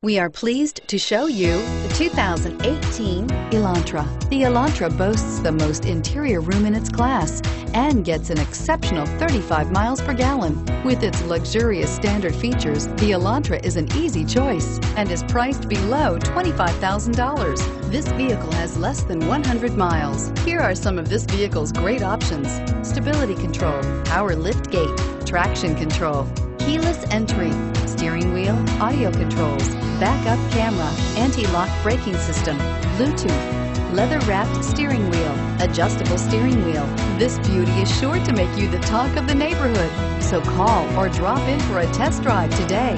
We are pleased to show you the 2018 Elantra. The Elantra boasts the most interior room in its class and gets an exceptional 35 miles per gallon. With its luxurious standard features, the Elantra is an easy choice and is priced below $25,000. This vehicle has less than 100 miles. Here are some of this vehicle's great options. Stability control, power lift gate, traction control, keyless entry, steering wheel, audio controls, backup camera, anti-lock braking system, Bluetooth, leather-wrapped steering wheel, adjustable steering wheel. This beauty is sure to make you the talk of the neighborhood. So call or drop in for a test drive today.